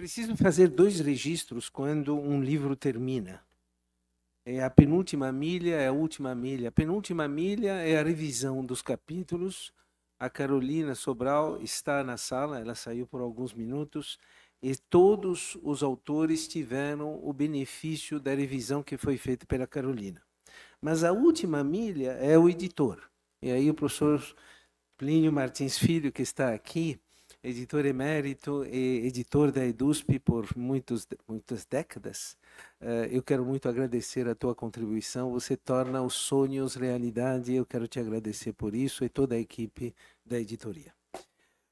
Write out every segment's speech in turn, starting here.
Preciso fazer dois registros quando um livro termina. É a penúltima milha é a última milha. A penúltima milha é a revisão dos capítulos. A Carolina Sobral está na sala, ela saiu por alguns minutos e todos os autores tiveram o benefício da revisão que foi feita pela Carolina. Mas a última milha é o editor. E aí o professor Plínio Martins Filho, que está aqui, editor emérito e editor da EDUSP por muitos, muitas décadas. Uh, eu quero muito agradecer a tua contribuição. Você torna os sonhos realidade. Eu quero te agradecer por isso e toda a equipe da editoria.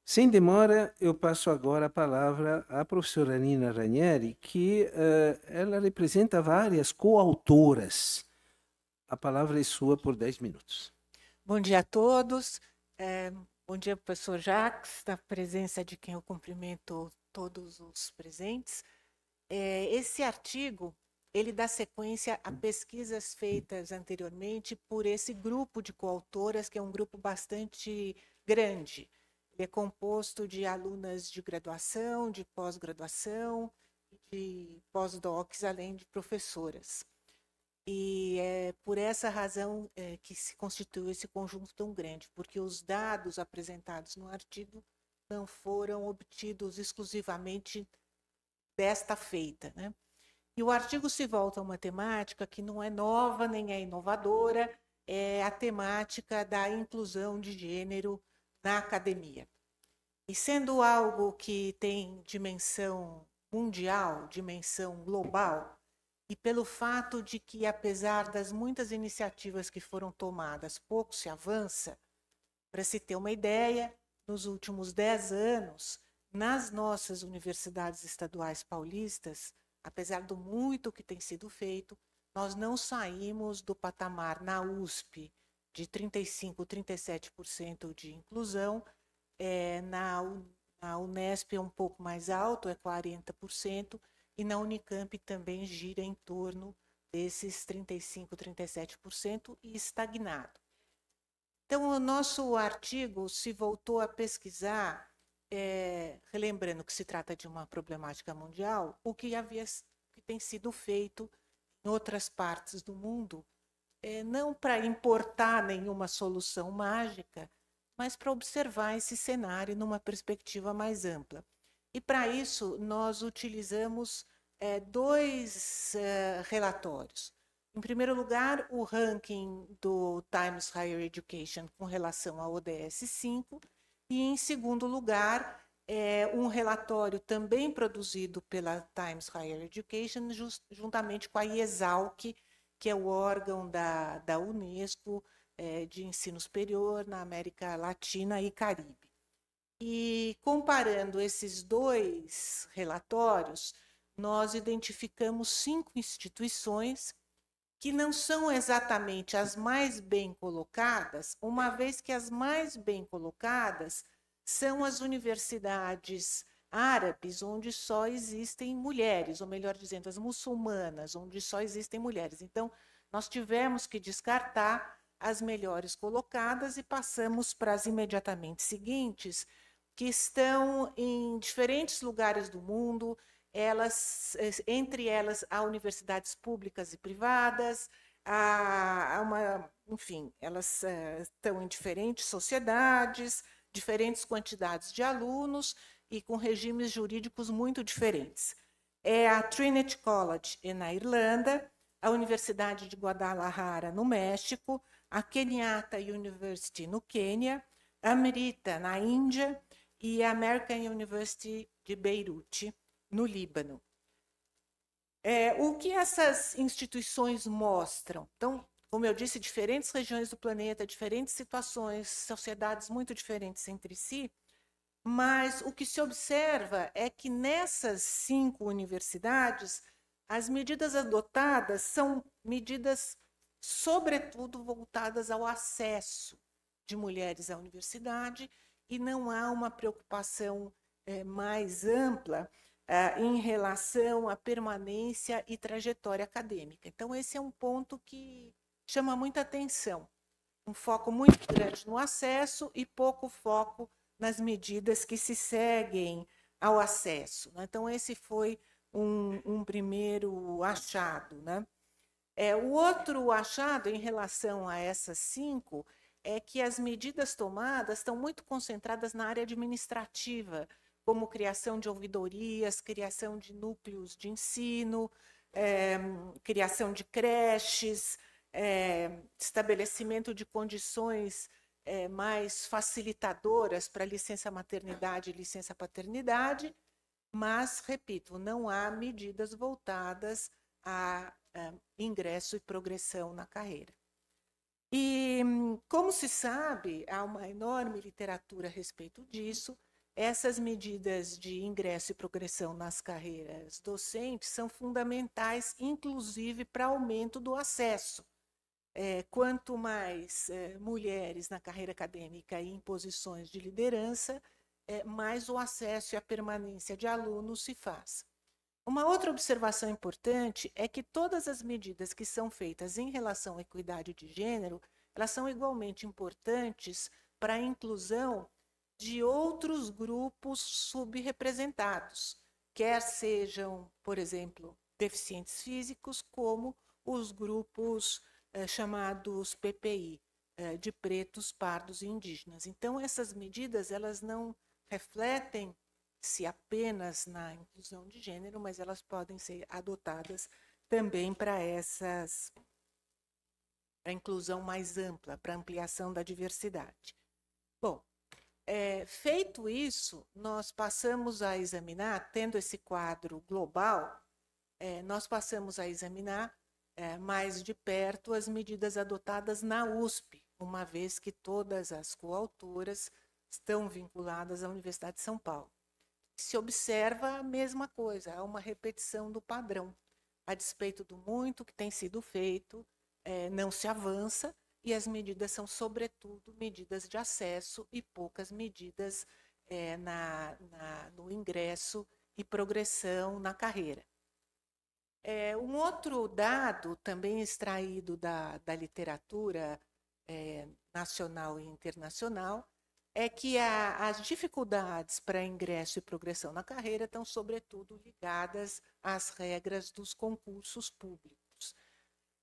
Sem demora, eu passo agora a palavra à professora Nina Ranieri, que uh, ela representa várias coautoras. A palavra é sua por 10 minutos. Bom dia a todos. É, Bom dia, professor Jacques, da presença de quem eu cumprimento todos os presentes. É, esse artigo, ele dá sequência a pesquisas feitas anteriormente por esse grupo de coautoras, que é um grupo bastante grande. Ele é composto de alunas de graduação, de pós-graduação, de pós-docs, além de professoras. E é por essa razão é, que se constituiu esse conjunto tão grande, porque os dados apresentados no artigo não foram obtidos exclusivamente desta feita. Né? E o artigo se volta a uma temática que não é nova nem é inovadora, é a temática da inclusão de gênero na academia. E sendo algo que tem dimensão mundial, dimensão global, e pelo fato de que, apesar das muitas iniciativas que foram tomadas, pouco se avança, para se ter uma ideia, nos últimos dez anos, nas nossas universidades estaduais paulistas, apesar do muito que tem sido feito, nós não saímos do patamar na USP de 35%, 37% de inclusão, é, na, na Unesp é um pouco mais alto, é 40%, e na Unicamp também gira em torno desses 35%, 37% e estagnado. Então, o nosso artigo se voltou a pesquisar, é, relembrando que se trata de uma problemática mundial, o que havia que tem sido feito em outras partes do mundo, é, não para importar nenhuma solução mágica, mas para observar esse cenário numa perspectiva mais ampla. E para isso, nós utilizamos é, dois é, relatórios. Em primeiro lugar, o ranking do Times Higher Education com relação ao ODS 5, e em segundo lugar, é, um relatório também produzido pela Times Higher Education, just, juntamente com a IESALC, que é o órgão da, da Unesco é, de ensino superior na América Latina e Caribe. E comparando esses dois relatórios, nós identificamos cinco instituições que não são exatamente as mais bem colocadas, uma vez que as mais bem colocadas são as universidades árabes, onde só existem mulheres, ou melhor dizendo, as muçulmanas, onde só existem mulheres. Então, nós tivemos que descartar as melhores colocadas e passamos para as imediatamente seguintes, que estão em diferentes lugares do mundo, elas, entre elas há universidades públicas e privadas, há, uma, enfim, elas uh, estão em diferentes sociedades, diferentes quantidades de alunos e com regimes jurídicos muito diferentes. É a Trinity College na Irlanda, a Universidade de Guadalajara no México, a Kenyatta University no Quênia, a Merita na Índia e a American University de Beirute no Líbano. É, o que essas instituições mostram? Então, como eu disse, diferentes regiões do planeta, diferentes situações, sociedades muito diferentes entre si, mas o que se observa é que nessas cinco universidades, as medidas adotadas são medidas, sobretudo, voltadas ao acesso de mulheres à universidade, e não há uma preocupação é, mais ampla uh, em relação à permanência e trajetória acadêmica. Então, esse é um ponto que chama muita atenção. Um foco muito grande no acesso e pouco foco nas medidas que se seguem ao acesso. Né? Então, esse foi um, um primeiro achado. Né? É, o outro achado em relação a essas cinco é que as medidas tomadas estão muito concentradas na área administrativa, como criação de ouvidorias, criação de núcleos de ensino, é, criação de creches, é, estabelecimento de condições é, mais facilitadoras para licença maternidade e licença paternidade, mas, repito, não há medidas voltadas a, a ingresso e progressão na carreira. E, como se sabe, há uma enorme literatura a respeito disso. Essas medidas de ingresso e progressão nas carreiras docentes são fundamentais, inclusive, para aumento do acesso. É, quanto mais é, mulheres na carreira acadêmica e em posições de liderança, é, mais o acesso e a permanência de alunos se faz. Uma outra observação importante é que todas as medidas que são feitas em relação à equidade de gênero, elas são igualmente importantes para a inclusão de outros grupos subrepresentados, quer sejam, por exemplo, deficientes físicos, como os grupos eh, chamados PPI, eh, de pretos, pardos e indígenas. Então, essas medidas elas não refletem se apenas na inclusão de gênero, mas elas podem ser adotadas também para essas para inclusão mais ampla, para ampliação da diversidade. Bom, é, feito isso, nós passamos a examinar, tendo esse quadro global, é, nós passamos a examinar é, mais de perto as medidas adotadas na USP, uma vez que todas as coautoras estão vinculadas à Universidade de São Paulo se observa a mesma coisa, há uma repetição do padrão. A despeito do muito que tem sido feito, é, não se avança e as medidas são, sobretudo, medidas de acesso e poucas medidas é, na, na, no ingresso e progressão na carreira. É, um outro dado, também extraído da, da literatura é, nacional e internacional, é que a, as dificuldades para ingresso e progressão na carreira estão, sobretudo, ligadas às regras dos concursos públicos.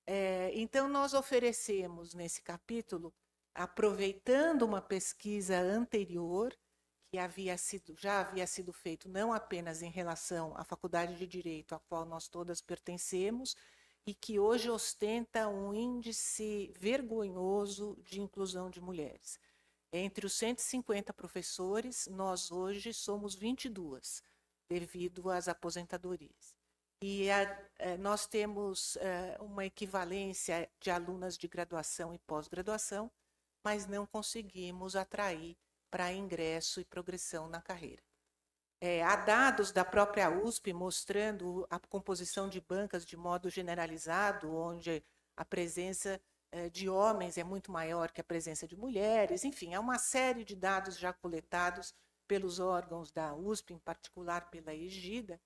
É, então, nós oferecemos nesse capítulo, aproveitando uma pesquisa anterior, que havia sido, já havia sido feito não apenas em relação à Faculdade de Direito, à qual nós todas pertencemos, e que hoje ostenta um índice vergonhoso de inclusão de mulheres. Entre os 150 professores, nós hoje somos 22, devido às aposentadorias. E a, eh, nós temos eh, uma equivalência de alunas de graduação e pós-graduação, mas não conseguimos atrair para ingresso e progressão na carreira. É, há dados da própria USP mostrando a composição de bancas de modo generalizado, onde a presença de homens é muito maior que a presença de mulheres, enfim, há uma série de dados já coletados pelos órgãos da USP, em particular pela Egida.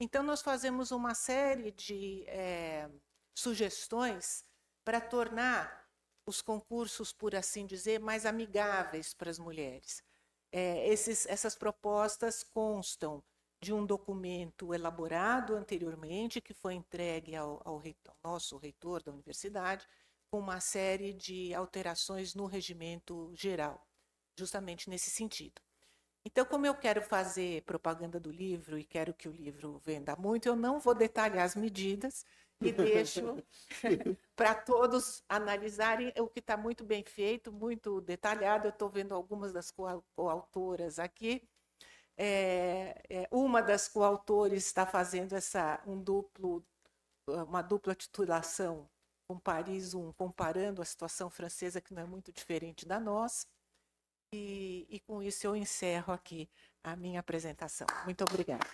Então, nós fazemos uma série de é, sugestões para tornar os concursos, por assim dizer, mais amigáveis para as mulheres. É, esses, essas propostas constam de um documento elaborado anteriormente, que foi entregue ao, ao, reitor, ao nosso reitor da universidade, com uma série de alterações no regimento geral, justamente nesse sentido. Então, como eu quero fazer propaganda do livro e quero que o livro venda muito, eu não vou detalhar as medidas e deixo para todos analisarem o que está muito bem feito, muito detalhado. Eu estou vendo algumas das coautoras aqui. É, é, uma das coautores está fazendo essa um duplo, uma dupla titulação com Paris 1, comparando a situação francesa, que não é muito diferente da nossa. E, e com isso eu encerro aqui a minha apresentação. Muito obrigada.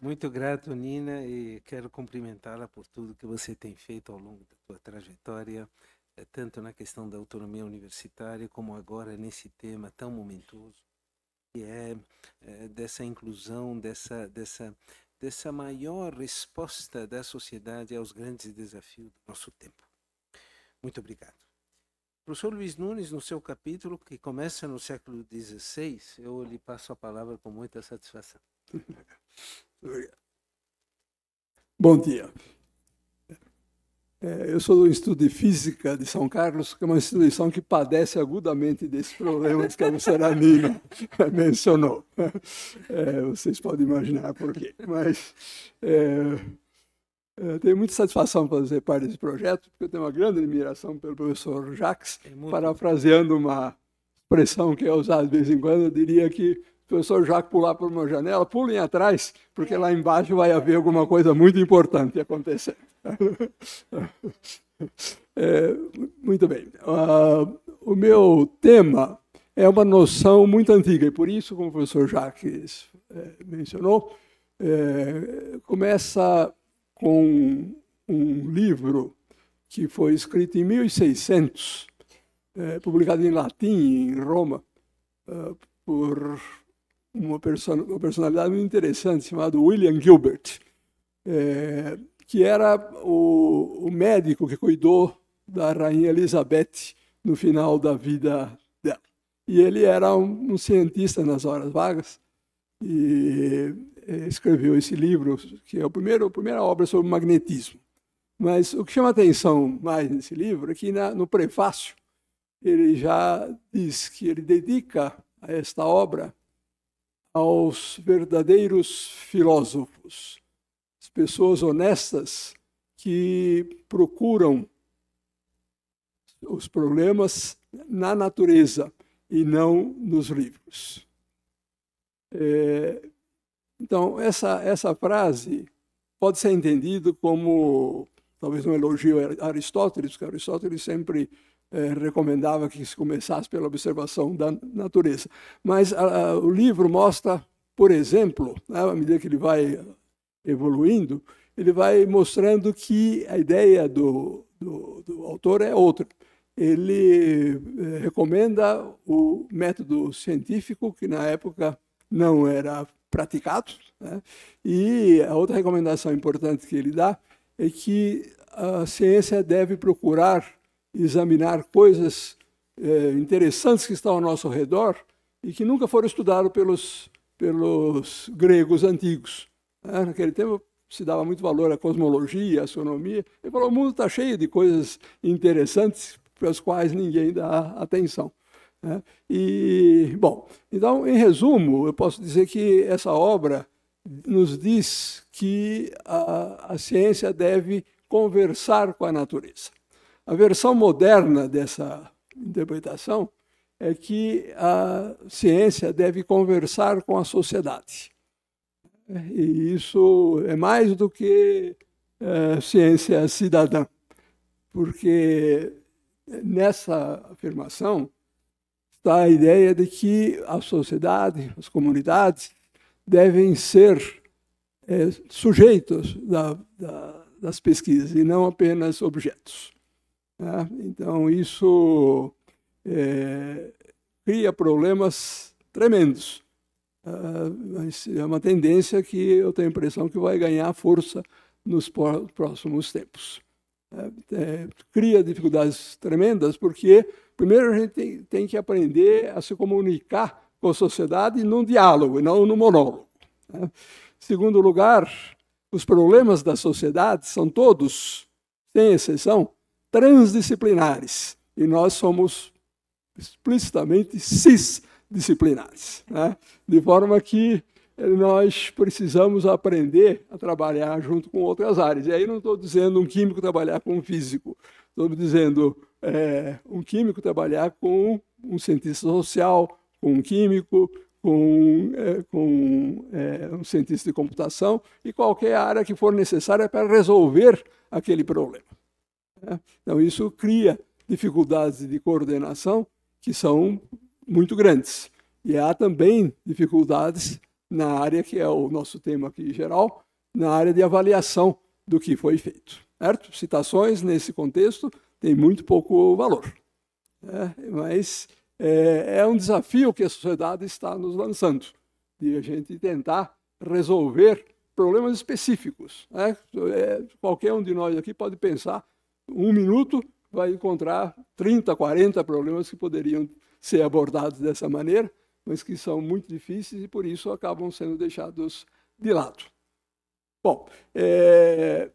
Muito grato, Nina, e quero cumprimentá-la por tudo que você tem feito ao longo da sua trajetória, eh, tanto na questão da autonomia universitária, como agora nesse tema tão momentoso, que é, é dessa inclusão, dessa, dessa dessa maior resposta da sociedade aos grandes desafios do nosso tempo. Muito obrigado. Professor Luiz Nunes, no seu capítulo, que começa no século XVI, eu lhe passo a palavra com muita satisfação. Bom dia. É, eu sou do Instituto de Física de São Carlos, que é uma instituição que padece agudamente desses problemas que a professora Nina mencionou. É, vocês podem imaginar por quê. Mas é, eu tenho muita satisfação para fazer parte desse projeto, porque eu tenho uma grande admiração pelo professor Jacques, é parafraseando uma expressão que é usada de vez em quando, eu diria que professor Jacques pular por uma janela, pulem atrás, porque lá embaixo vai haver alguma coisa muito importante acontecendo. É, muito bem. Uh, o meu tema é uma noção muito antiga, e por isso, como o professor Jacques é, mencionou, é, começa com um livro que foi escrito em 1600, é, publicado em latim em Roma, uh, por uma, uma, personalidade muito interessante chamado William Gilbert, é, que era o, o, médico que cuidou da rainha Elizabeth no final da vida dela. E ele era um, um cientista nas horas vagas e eh, escreveu esse livro, que é o primeiro, a primeira obra sobre magnetismo. Mas o que chama atenção mais nesse livro é que na, no prefácio ele já diz que ele dedica a esta obra aos verdadeiros filósofos, as pessoas honestas que procuram os problemas na natureza e não nos livros. É, então, essa, essa frase pode ser entendida como talvez um elogio a Aristóteles, porque Aristóteles sempre eh, recomendava que se começasse pela observação da natureza. Mas a, a, o livro mostra, por exemplo, né, à medida que ele vai evoluindo, ele vai mostrando que a ideia do, do, do autor é outra. Ele eh, recomenda o método científico, que na época não era praticado. Né? E a outra recomendação importante que ele dá é que a ciência deve procurar examinar coisas é, interessantes que estão ao nosso redor e que nunca foram estudadas pelos, pelos gregos antigos. Né? Naquele tempo se dava muito valor à cosmologia, à astronomia. Ele falou: o mundo está cheio de coisas interessantes para as quais ninguém dá atenção. Né? E, bom, então, em resumo, eu posso dizer que essa obra nos diz que a, a ciência deve conversar com a natureza. A versão moderna dessa interpretação é que a ciência deve conversar com a sociedade. E isso é mais do que é, ciência cidadã, porque nessa afirmação está a ideia de que a sociedade, as comunidades, devem ser é, sujeitos da, da, das pesquisas e não apenas objetos. Né? Então, isso é, cria problemas tremendos. Uh, mas é uma tendência que eu tenho a impressão que vai ganhar força nos próximos tempos. É, é, cria dificuldades tremendas, porque Primeiro, a gente tem, tem que aprender a se comunicar com a sociedade num diálogo e não no monólogo. Né? Segundo lugar, os problemas da sociedade são todos, sem exceção, transdisciplinares. E nós somos explicitamente cisdisciplinares. Né? De forma que nós precisamos aprender a trabalhar junto com outras áreas. E aí não estou dizendo um químico trabalhar com um físico, estou dizendo é, um químico trabalhar com um cientista social, com um químico, com, é, com é, um cientista de computação e qualquer área que for necessária para resolver aquele problema. Então, isso cria dificuldades de coordenação que são muito grandes. E há também dificuldades na área que é o nosso tema aqui geral, na área de avaliação do que foi feito. Certo? Citações nesse contexto têm muito pouco valor. Né? Mas é, é, um desafio que a sociedade está nos lançando, de a gente tentar resolver problemas específicos. Né? É, qualquer um de nós aqui pode pensar, um minuto vai encontrar 30, 40 problemas que poderiam ser abordados dessa maneira, mas que são muito difíceis e por isso acabam sendo deixados de lado. Bom, é,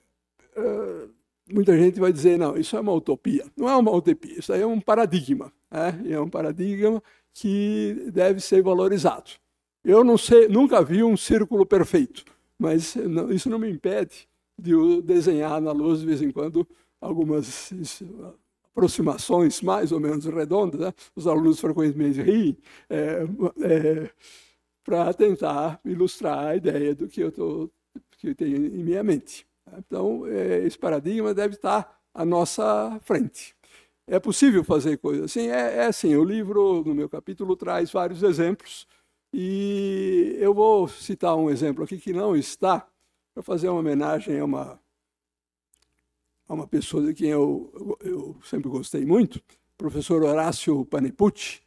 é, muita gente vai dizer, não, isso é uma utopia. Não é uma utopia, isso aí é um paradigma. Né? É um paradigma que deve ser valorizado. Eu não sei, nunca vi um círculo perfeito, mas não, isso não me impede de eu desenhar na luz de vez em quando algumas aproximações mais ou menos redondas. Né? Os alunos frequentemente riem é, é, para tentar ilustrar a ideia do que eu, tô, que eu tenho em minha mente. Então, é, esse paradigma deve estar à nossa frente. É possível fazer coisas assim? É, é assim, o livro, no meu capítulo, traz vários exemplos, e eu vou citar um exemplo aqui que não está, para fazer uma homenagem a uma, a uma pessoa de quem eu, eu, sempre gostei muito, professor Horácio Panepucci,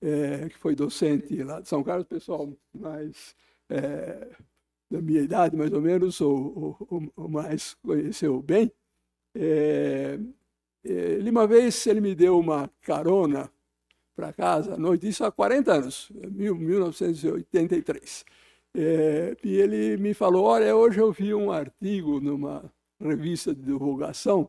é, que foi docente lá de São Carlos, pessoal mais é, da minha idade, mais ou menos, ou, ou, ou mais conheceu bem. É, ele uma vez ele me deu uma carona para casa à noite, isso há 40 anos, 1983. É, e ele me falou: Olha, hoje eu vi um artigo numa revista de divulgação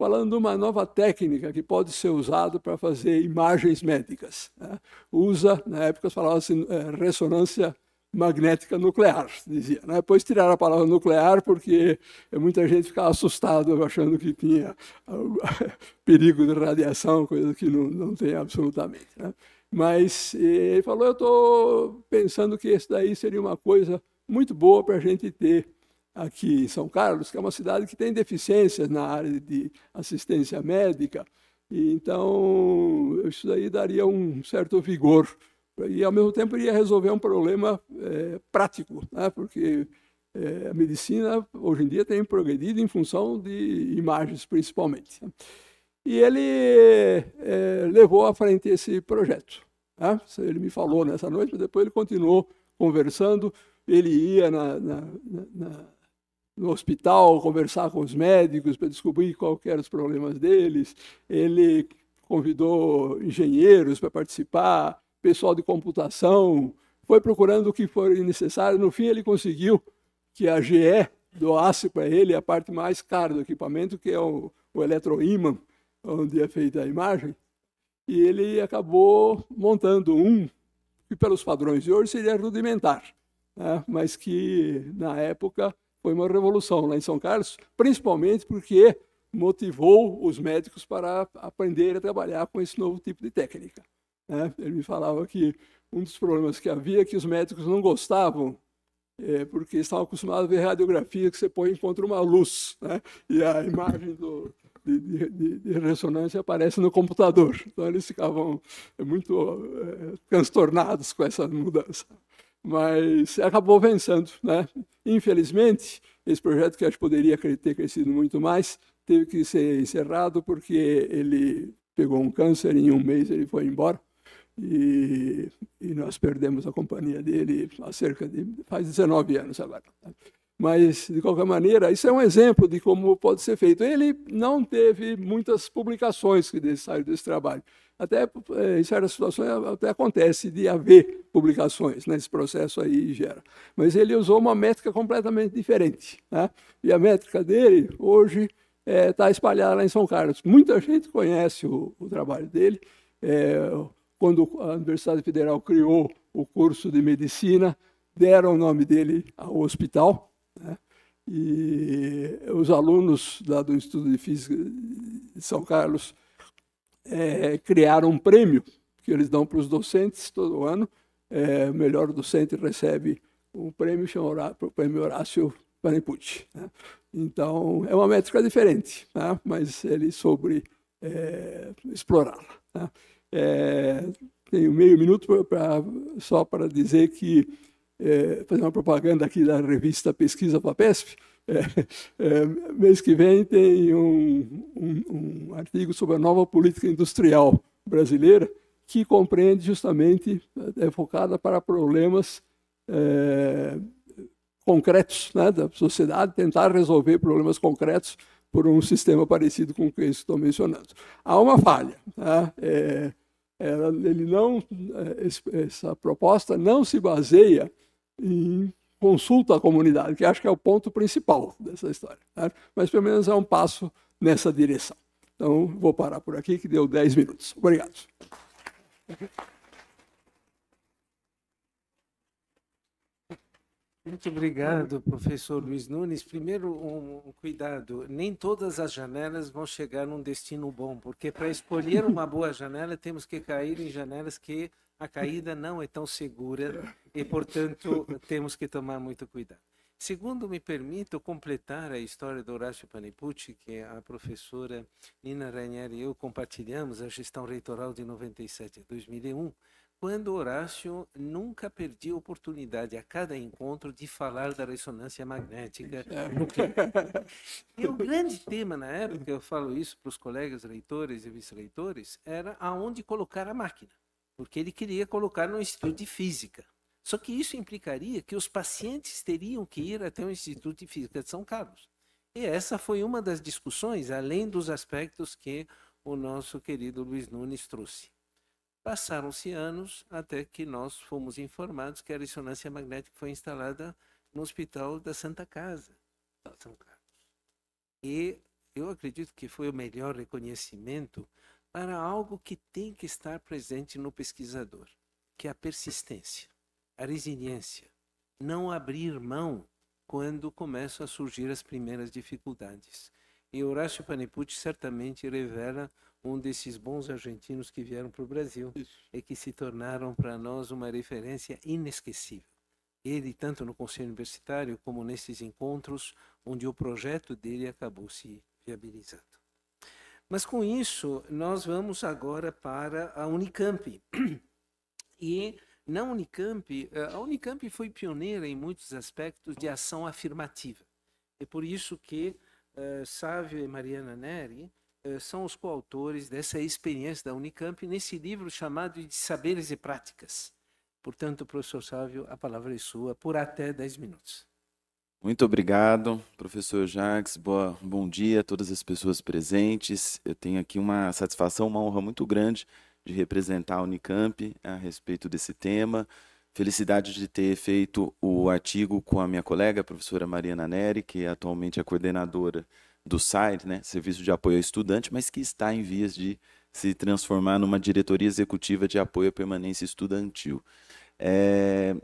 falando de uma nova técnica que pode ser usada para fazer imagens médicas. Né? Usa, na época, falava assim, é, ressonância magnética nuclear, dizia. Né? Depois tiraram a palavra nuclear porque muita gente ficava assustada achando que tinha perigo de radiação, coisa que não, não tem absolutamente. Né? Mas ele falou, eu estou pensando que isso daí seria uma coisa muito boa para a gente ter aqui em São Carlos, que é uma cidade que tem deficiências na área de assistência médica, e então isso daí daria um certo vigor e ao mesmo tempo iria resolver um problema é, prático, né? porque é, a medicina hoje em dia tem progredido em função de imagens principalmente. Né? E ele é, levou à frente esse projeto. Né? Ele me falou nessa noite, mas depois ele continuou conversando. Ele ia na, na, na, no hospital conversar com os médicos para descobrir quais eram os problemas deles. Ele convidou engenheiros para participar pessoal de computação, foi procurando o que for necessário. No fim, ele conseguiu que a GE doasse para ele a parte mais cara do equipamento, que é o, o eletroímã, onde é feita a imagem. E ele acabou montando um que, pelos padrões de hoje, seria rudimentar, né? mas que, na época, foi uma revolução lá em São Carlos, principalmente porque motivou os médicos para aprender a trabalhar com esse novo tipo de técnica. Né? Ele me falava que um dos problemas que havia é que os médicos não gostavam, é, porque estavam acostumados a ver radiografia que você põe contra uma luz, né? e a imagem do, de, de, de, ressonância aparece no computador. Então eles ficavam muito é, transtornados com essa mudança. Mas acabou vencendo. Né? Infelizmente, esse projeto que acho que poderia ter crescido muito mais, teve que ser encerrado porque ele pegou um câncer em um mês ele foi embora e, e, nós perdemos a companhia dele há cerca de faz 19 anos agora. Mas de qualquer maneira, isso é um exemplo de como pode ser feito. Ele não teve muitas publicações que saíram desse trabalho. Até eh, em certas situações até acontece de haver publicações nesse processo aí gera. Mas ele usou uma métrica completamente diferente, né? E a métrica dele hoje está é, espalhada lá em São Carlos. Muita gente conhece o, o trabalho dele. É, quando a Universidade Federal criou o curso de medicina, deram o nome dele ao hospital. Né? E os alunos lá do Instituto de Física de São Carlos é, criaram um prêmio que eles dão para os docentes todo ano. É, o melhor docente recebe um prêmio chamado o Prêmio Horácio Panipucci. Né? Então, é uma métrica diferente, né? mas ele sobre é, explorá-la. Né? É, tenho meio minuto pra, só para dizer que, é, fazer uma propaganda aqui da revista Pesquisa Papesp, é, é, mês que vem tem um, um, um, artigo sobre a nova política industrial brasileira, que compreende justamente, é focada para problemas é, concretos né, da sociedade, tentar resolver problemas concretos por um sistema parecido com o que estou mencionando. Há uma falha. Tá? É, ela, ele não, é, essa proposta não se baseia em consulta à comunidade, que acho que é o ponto principal dessa história. Tá? Mas pelo menos é um passo nessa direção. Então, vou parar por aqui, que deu 10 minutos. Obrigado. Muito obrigado, professor Luiz Nunes. Primeiro, um, cuidado: nem todas as janelas vão chegar num destino bom, porque para escolher uma boa janela, temos que cair em janelas que a caída não é tão segura e, portanto, temos que tomar muito cuidado. Segundo, me permito completar a história do Horácio Panipucci, que a professora Nina Ranieri e eu compartilhamos, a gestão reitoral de 97 a 2001 quando Horácio nunca perdia oportunidade a cada encontro de falar da ressonância magnética. E o grande tema na época, eu falo isso para os colegas leitores e vice-leitores, era aonde colocar a máquina, porque ele queria colocar no Instituto de Física. Só que isso implicaria que os pacientes teriam que ir até o Instituto de Física de São Carlos. E essa foi uma das discussões, além dos aspectos que o nosso querido Luiz Nunes trouxe. Passaram-se anos até que nós fomos informados que a ressonância magnética foi instalada no Hospital da Santa Casa, São Carlos. E eu acredito que foi o melhor reconhecimento para algo que tem que estar presente no pesquisador, que é a persistência, a resiliência, não abrir mão quando começam a surgir as primeiras dificuldades. E Horácio Panipucci certamente revela um desses bons argentinos que vieram para o Brasil Isso. e que se tornaram para nós uma referência inesquecível. Ele, tanto no Conselho Universitário como nesses encontros, onde o projeto dele acabou se viabilizando. Mas com isso, nós vamos agora para a Unicamp. E na Unicamp, eh, a Unicamp foi pioneira em muitos aspectos de ação afirmativa. É por isso que uh, Sávio e Mariana Neri são os coautores dessa experiência da Unicamp nesse livro chamado de Saberes e Práticas. Portanto, professor Sávio, a palavra é sua por até 10 minutos. Muito obrigado, professor Jacques. Boa, bom dia a todas as pessoas presentes. Eu tenho aqui uma satisfação, uma honra muito grande de representar a Unicamp a respeito desse tema. Felicidade de ter feito o artigo com a minha colega, a professora Mariana Neri, que é atualmente a coordenadora do site, né, Serviço de Apoio ao Estudante, mas que está em vias de se transformar numa diretoria executiva de apoio à permanência estudantil. É,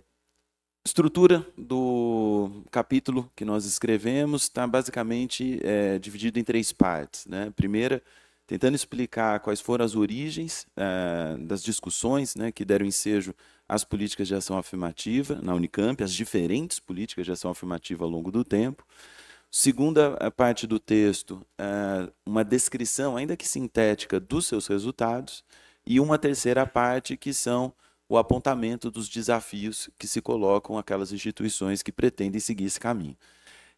estrutura do capítulo que nós escrevemos está basicamente é, dividido em três partes. Né? Primeira, tentando explicar quais foram as origens é, das discussões né, que deram ensejo às políticas de ação afirmativa na Unicamp, as diferentes políticas de ação afirmativa ao longo do tempo. Segunda eh, parte do texto, eh, uma descrição, ainda que sintética, dos seus resultados. E uma terceira parte, que são o apontamento dos desafios que se colocam aquelas instituições que pretendem seguir esse caminho.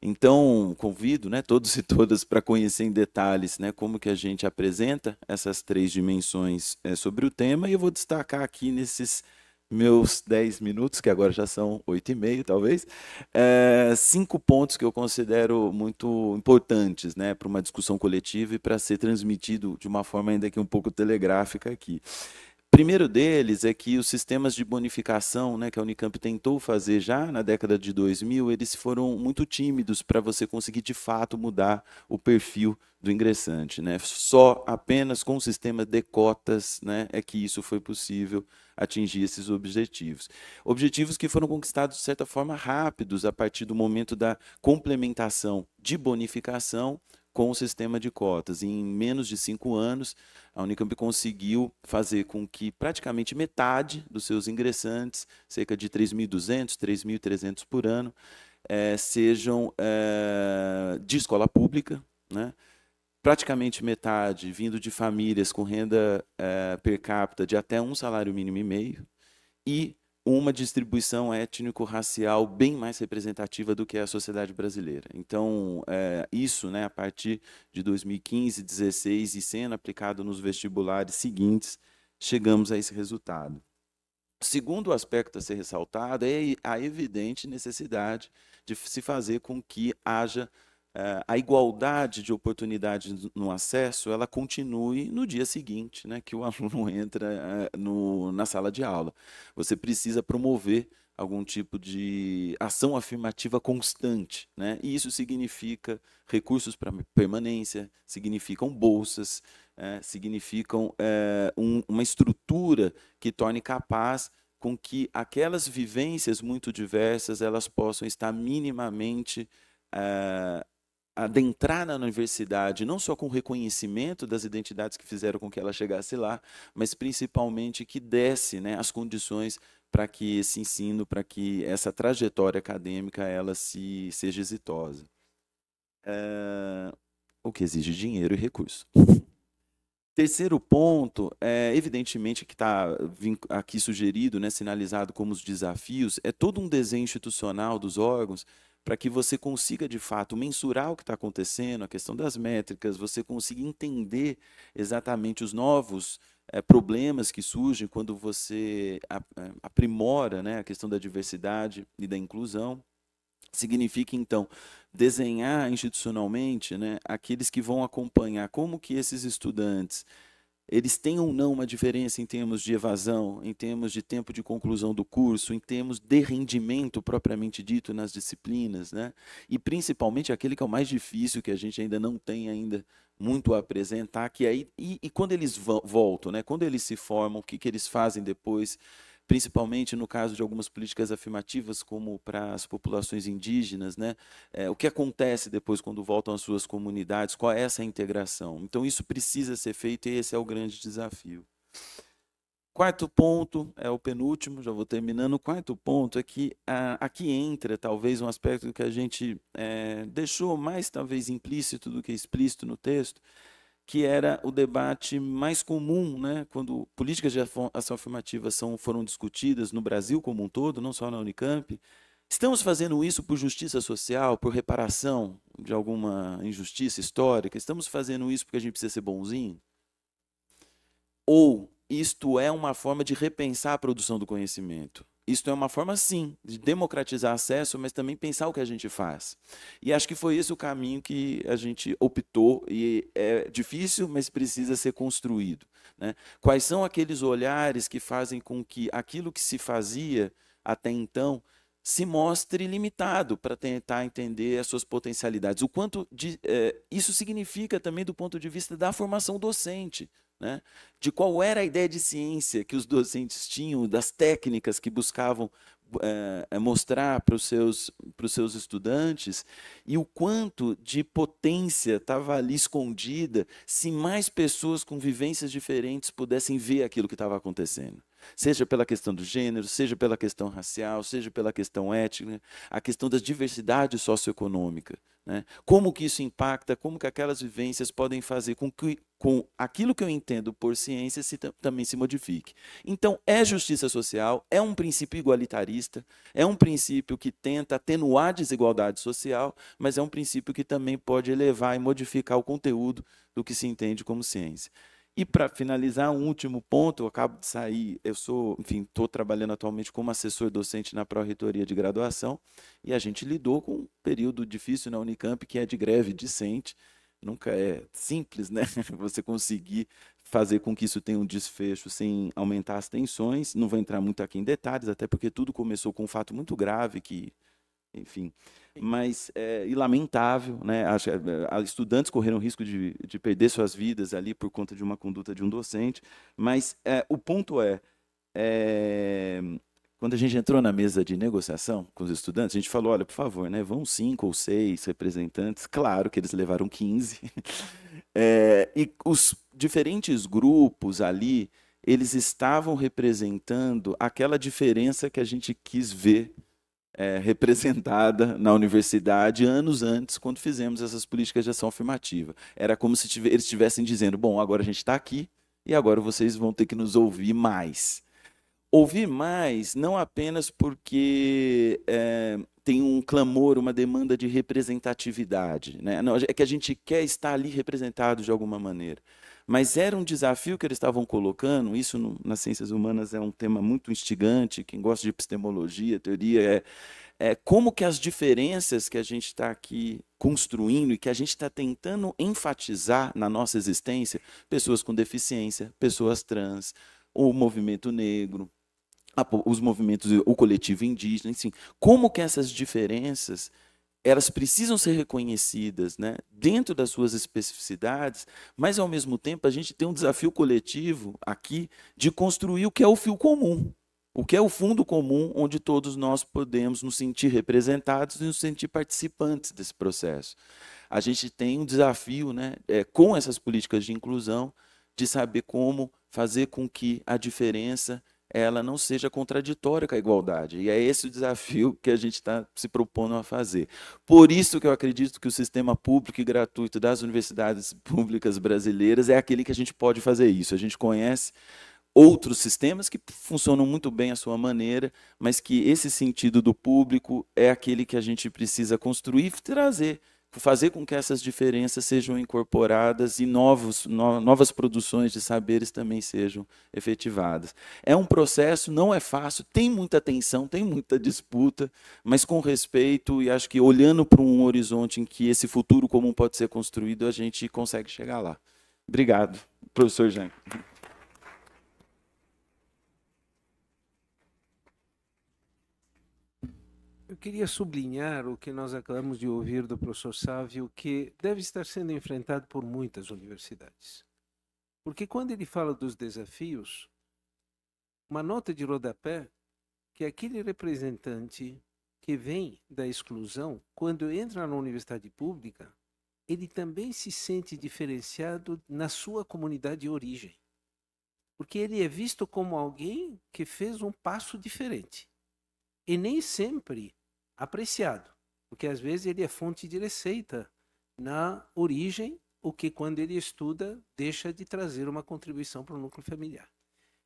Então, convido né, todos e todas para conhecer em detalhes né, como que a gente apresenta essas três dimensões é, sobre o tema, e eu vou destacar aqui nesses meus 10 minutos, que agora já são 8 e meio, talvez, é, cinco pontos que eu considero muito importantes né, para uma discussão coletiva e para ser transmitido de uma forma ainda que um pouco telegráfica aqui. Primeiro deles é que os sistemas de bonificação né, que a Unicamp tentou fazer já na década de 2000, eles foram muito tímidos para você conseguir de fato mudar o perfil do ingressante. Né? Só apenas com o sistema de cotas né, é que isso foi possível atingir esses objetivos. Objetivos que foram conquistados de certa forma rápidos a partir do momento da complementação de bonificação com o sistema de cotas. Em menos de cinco anos, a Unicamp conseguiu fazer com que praticamente metade dos seus ingressantes, cerca de 3.200, 3.300 por ano, é, sejam é, de escola pública, né? Praticamente metade vindo de famílias com renda é, per capita de até um salário mínimo e meio, e uma distribuição étnico-racial bem mais representativa do que a sociedade brasileira. Então, é, isso, né, a partir de 2015, 2016 e sendo aplicado nos vestibulares seguintes, chegamos a esse resultado. Segundo aspecto a ser ressaltado é a evidente necessidade de se fazer com que haja a igualdade de oportunidades no acesso ela continue no dia seguinte, né, que o aluno entra uh, no, na sala de aula. Você precisa promover algum tipo de ação afirmativa constante, né? E isso significa recursos para permanência, significam bolsas, é, significam é, um, uma estrutura que torne capaz com que aquelas vivências muito diversas elas possam estar minimamente é, adentrar na universidade, não só com o reconhecimento das identidades que fizeram com que ela chegasse lá, mas principalmente que desse né, as condições para que esse ensino, para que essa trajetória acadêmica ela se seja exitosa. É, o que exige dinheiro e recurso. Terceiro ponto, é, evidentemente que está aqui sugerido, né, sinalizado como os desafios, é todo um desenho institucional dos órgãos para que você consiga de fato mensurar o que está acontecendo, a questão das métricas, você consiga entender exatamente os novos é, problemas que surgem quando você eh, aprimora né, a questão da diversidade e da inclusão. Significa, então, desenhar institucionalmente né, aqueles que vão acompanhar como que esses estudantes eles têm ou não uma diferença em termos de evasão, em termos de tempo de conclusão do curso, em termos de rendimento propriamente dito nas disciplinas, né? E principalmente aquele que é o mais difícil, que a gente ainda não tem ainda muito a apresentar, que aí e, e quando eles voltam, né? Quando eles se formam, o que, que eles fazem depois? Principalmente no caso de algumas políticas afirmativas, como para as populações indígenas, né? É, o que acontece depois quando voltam às suas comunidades? Qual é essa integração? Então, isso precisa ser feito e esse é o grande desafio. Quarto ponto, é o penúltimo, já vou terminando. O quarto ponto é que aqui entra talvez um aspecto que a gente é, deixou mais talvez implícito do que explícito no texto, que era o debate mais comum, né, quando políticas de ação afirmativa são, foram discutidas no Brasil como um todo, não só na Unicamp. Estamos fazendo isso por justiça social, por reparação de alguma injustiça histórica? Estamos fazendo isso porque a gente precisa ser bonzinho? Ou isto é uma forma de repensar a produção do conhecimento? Isto é uma forma, sim, de democratizar acesso, mas também pensar o que a gente faz. E acho que foi esse o caminho que a gente optou, e é difícil, mas precisa ser construído. Né? Quais são aqueles olhares que fazem com que aquilo que se fazia até então se mostre limitado para tentar entender as suas potencialidades. O quanto de, é, isso significa também do ponto de vista da formação docente né, de qual era a ideia de ciência que os docentes tinham, das técnicas que buscavam é, mostrar para os seus, seus estudantes e o quanto de potência estava ali escondida se mais pessoas com vivências diferentes pudessem ver aquilo que estava acontecendo seja pela questão do gênero, seja pela questão racial, seja pela questão étnica, a questão da diversidade socioeconômica. Né? Como que isso impacta, como que aquelas vivências podem fazer com que com aquilo que eu entendo por ciência se, também se modifique. Então, é justiça social, é um princípio igualitarista, é um princípio que tenta atenuar a desigualdade social, mas é um princípio que também pode elevar e modificar o conteúdo do que se entende como ciência. E para finalizar, um último ponto, eu acabo de sair, eu sou, enfim, estou trabalhando atualmente como assessor docente na Pró-Reitoria de Graduação, e a gente lidou com um período difícil na Unicamp, que é de greve discente. Nunca é simples, né? Você conseguir fazer com que isso tenha um desfecho sem aumentar as tensões. Não vou entrar muito aqui em detalhes, até porque tudo começou com um fato muito grave que enfim. Mas, é, e lamentável, né? Acho, é, estudantes correram risco de, de perder suas vidas ali por conta de uma conduta de um docente, mas é, o ponto é, é, quando a gente entrou na mesa de negociação com os estudantes, a gente falou, olha, por favor, né, vão cinco ou seis representantes, claro que eles levaram 15, é, e os diferentes grupos ali, eles estavam representando aquela diferença que a gente quis ver é, representada na universidade anos antes, quando fizemos essas políticas de ação afirmativa. Era como se eles estivessem dizendo: bom, agora a gente está aqui e agora vocês vão ter que nos ouvir mais. Ouvir mais não apenas porque é, tem um clamor, uma demanda de representatividade, né? Não, é que a gente quer estar ali representado de alguma maneira mas era um desafio que eles estavam colocando. Isso no, nas ciências humanas é um tema muito instigante. Quem gosta de epistemologia, teoria, é, é como que as diferenças que a gente está aqui construindo e que a gente está tentando enfatizar na nossa existência, pessoas com deficiência, pessoas trans, o movimento negro, os movimentos, o coletivo indígena, enfim, como que essas diferenças elas precisam ser reconhecidas né, dentro das suas especificidades, mas, ao mesmo tempo, a gente tem um desafio coletivo aqui de construir o que é o fio comum, o que é o fundo comum onde todos nós podemos nos sentir representados e nos sentir participantes desse processo. A gente tem um desafio né, é, com essas políticas de inclusão de saber como fazer com que a diferença ela não seja contraditória com a igualdade. E é esse o desafio que a gente está se propondo a fazer. Por isso que eu acredito que o sistema público e gratuito das universidades públicas brasileiras é aquele que a gente pode fazer isso. A gente conhece outros sistemas que funcionam muito bem à sua maneira, mas que esse sentido do público é aquele que a gente precisa construir e trazer fazer com que essas diferenças sejam incorporadas e novos, no, novas produções de saberes também sejam efetivadas. É um processo, não é fácil, tem muita tensão, tem muita disputa, mas com respeito e acho que olhando para um horizonte em que esse futuro comum pode ser construído, a gente consegue chegar lá. Obrigado, professor Jean. Queria sublinhar o que nós acabamos de ouvir do professor Sávio, que deve estar sendo enfrentado por muitas universidades. Porque quando ele fala dos desafios, uma nota de rodapé que aquele representante que vem da exclusão, quando entra na universidade pública, ele também se sente diferenciado na sua comunidade de origem. Porque ele é visto como alguém que fez um passo diferente. E nem sempre apreciado, porque às vezes ele é fonte de receita na origem, o que quando ele estuda deixa de trazer uma contribuição para o núcleo familiar.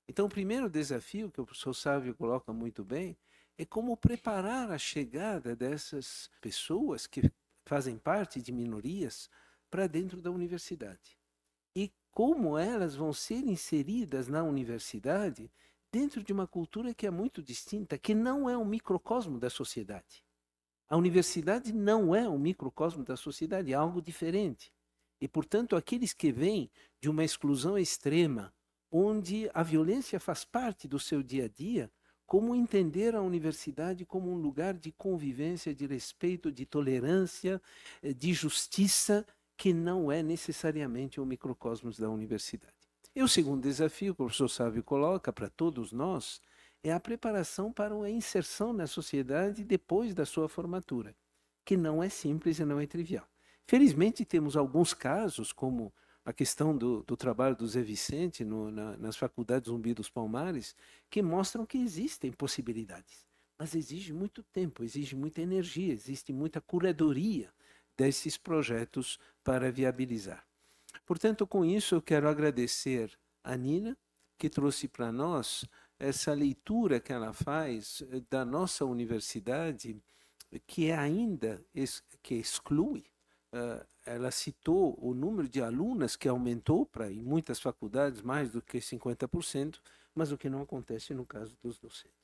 Então, o primeiro desafio que o professor Sávio coloca muito bem é como preparar a chegada dessas pessoas que fazem parte de minorias para dentro da universidade. E como elas vão ser inseridas na universidade dentro de uma cultura que é muito distinta, que não é um microcosmo da sociedade. A universidade não é um microcosmo da sociedade, é algo diferente. E, portanto, aqueles que vêm de uma exclusão extrema, onde a violência faz parte do seu dia a dia, como entender a universidade como um lugar de convivência, de respeito, de tolerância, eh, de justiça, que não é necessariamente o microcosmos da universidade. E o segundo desafio que o professor Sávio coloca para todos nós é a preparação para uma inserção na sociedade depois da sua formatura, que não é simples e não é trivial. Felizmente, temos alguns casos, como a questão do, do trabalho do Zé Vicente no, na, nas faculdades Zumbi dos Palmares, que mostram que existem possibilidades. Mas exige muito tempo, exige muita energia, existe muita curadoria desses projetos para viabilizar. Portanto, com isso, eu quero agradecer a Nina, que trouxe para nós essa leitura que ela faz eh, da nossa universidade, que é ainda que exclui. Eh, ela citou o número de alunas que aumentou para em muitas faculdades mais do que 50%, mas o que não acontece no caso dos docentes.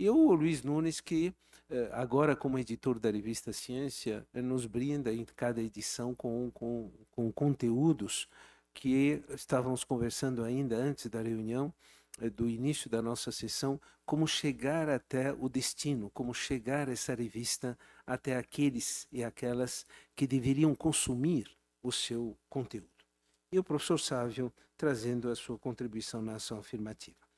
E o Luiz Nunes, que eh, agora como editor da revista Ciência, nos brinda em cada edição com, com, com conteúdos que estávamos conversando ainda antes da reunião, eh, do início da nossa sessão, como chegar até o destino, como chegar essa revista até aqueles e aquelas que deveriam consumir o seu conteúdo. E o professor Sávio trazendo a sua contribuição na ação afirmativa.